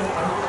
Gracias.